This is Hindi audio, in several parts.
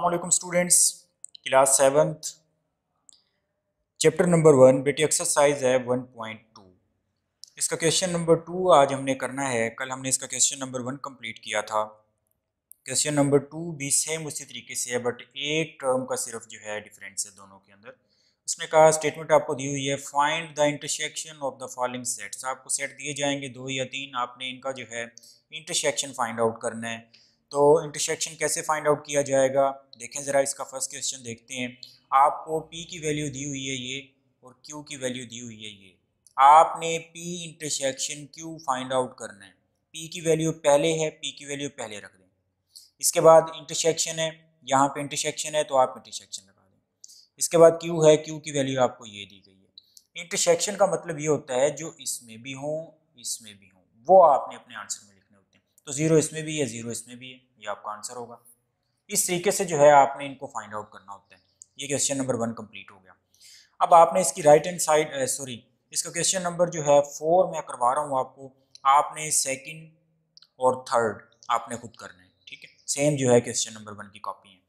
वालेकुम students class seventh chapter number one बेटी एक्सरसाइज है वन पॉइंट टू इसका क्वेश्चन नंबर टू आज हमने करना है। कल हमने इसका क्वेश्चन नंबर वन कंप्लीट किया था। क्वेश्चन नंबर टू भी सेम उसी तरीके से है बट एक टर्म का सिर्फ़ जो है डिफरेंस है दोनों के अंदर। उसने कहा स्टेटमेंट आपको दी हुई है find the intersection of the following sets आपको सेट दिए जाएँगे दो या तीन। आपने इनका जो है इंटरसेक्शन फाइंड आउट करना है। तो इंटरसेक्शन कैसे फाइंड आउट किया जाएगा? देखें ज़रा इसका फ़र्स्ट क्वेश्चन देखते हैं। आपको पी की वैल्यू दी हुई है ये और क्यू की वैल्यू दी हुई है ये। आपने P intersection Q find out करना है? पी की वैल्यू पहले है पी की वैल्यू पहले रख दें। इसके बाद इंटरसेक्शन है, यहाँ पे इंटरसेक्शन है तो आप इंटरसेक्शन लगा दें। इसके बाद क्यू है क्यू की वैल्यू आपको ये दी गई है। इंटरसेक्शन का मतलब ये होता है जो इसमें भी हों, इसमें भी हों, वो आपने अपने आंसर में तो ज़ीरो इसमें भी है, ज़ीरो इसमें भी है, ये आपका आंसर होगा। इस तरीके से जो है आपने इनको फाइंड आउट करना होता है। ये क्वेश्चन नंबर वन कंप्लीट हो गया। अब आपने इसकी राइट हैंड साइड सॉरी इसका क्वेश्चन नंबर जो है फोर मैं करवा रहा हूँ आपको। आपने सेकंड और थर्ड आपने खुद करना है, ठीक है? सेम जो है क्वेश्चन नंबर वन की कॉपी है।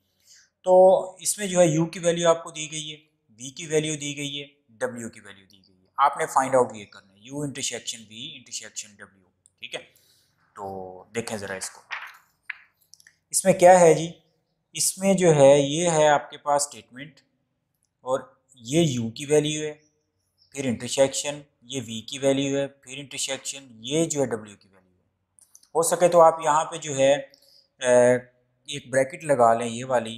तो इसमें जो है यू की वैल्यू आपको दी गई है वी की वैल्यू दी गई है डब्ल्यू की वैल्यू दी गई है। आपने फाइंड आउट ये करना है। U intersection V intersection W ठीक है? तो देखें ज़रा इसको। इसमें क्या है जी? इसमें जो है, ये है आपके पास स्टेटमेंट और ये यू की वैल्यू है, फिर इंटरसेक्शन ये वी की वैल्यू है, फिर इंटरसेक्शन ये जो है डब्ल्यू की वैल्यू है। हो सके तो आप यहाँ पे जो है एक ब्रैकेट लगा लें ये वाली,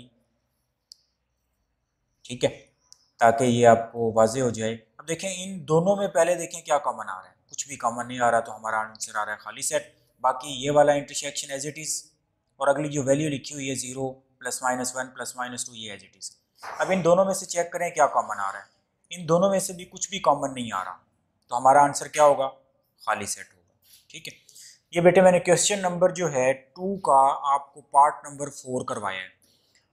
ठीक है? ताकि ये आपको वाजे हो जाए। अब देखें, इन दोनों में पहले देखें क्या कॉमन आ रहा है। कुछ भी कॉमन नहीं आ रहा तो हमारा आंसर आ रहा है खाली सेट बाकी ये वाला इंटरसेक्शन एज इट इज़ और अगली जो वैल्यू लिखी हुई है zero plus minus one plus minus two ये एज इट इज़ अब इन दोनों में से चेक करें क्या कॉमन आ रहा है. इन दोनों में से भी कुछ भी कॉमन नहीं आ रहा. तो हमारा आंसर क्या होगा? खाली सेट होगा. ठीक है? ये बेटे मैंने क्वेश्चन नंबर जो है टू का आपको पार्ट नंबर फोर करवाया है.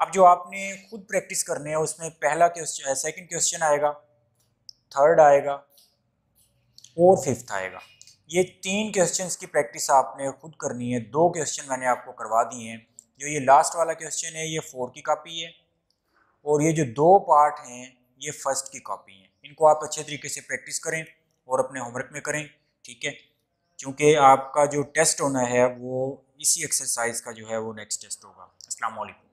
अब जो आपने खुद प्रैक्टिस करने हैं, उसमें पहला क्वेश्चन सेकंड क्वेश्चन आएगा थर्ड आएगा, और फिफ्थ आएगा. ये तीन क्वेश्चंस की प्रैक्टिस आपने खुद करनी है। दो क्वेश्चन मैंने आपको करवा दिए हैं। जो ये लास्ट वाला क्वेश्चन है, ये फोर की कॉपी है और ये जो दो पार्ट हैं, ये फ़र्स्ट की कॉपी है। इनको आप अच्छे तरीके से प्रैक्टिस करें और अपने होमवर्क में करें, ठीक है? क्योंकि आपका जो टेस्ट होना है, वो इसी एक्सरसाइज का जो है, वो नेक्स्ट टेस्ट होगा। असलकुम